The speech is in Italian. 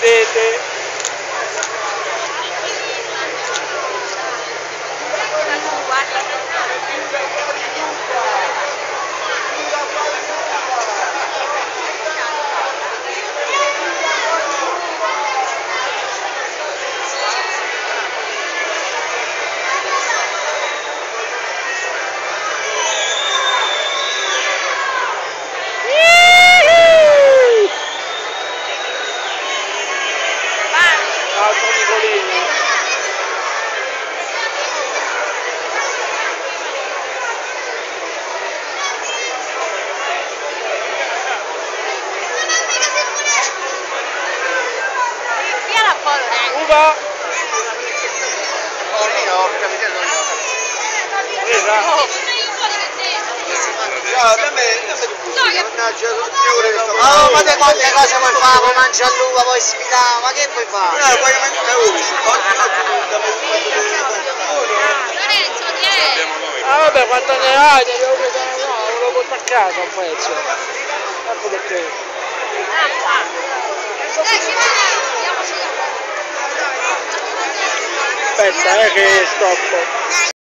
vedete miseria non Ah, dammi, dammi mannaggia. Oh, ma te quante cose vuoi fare? Vuoi mangiare l'uva, vuoi sfidare, ma che vuoi fare? No, poi mangiare tieni! Ah vabbè, quanto ne hai? Ne avevo preso no, volevo portare a casa un pezzo. Ecco perché. Dai, ci vediamo, andiamoci da Aspetta, eh che stoppo.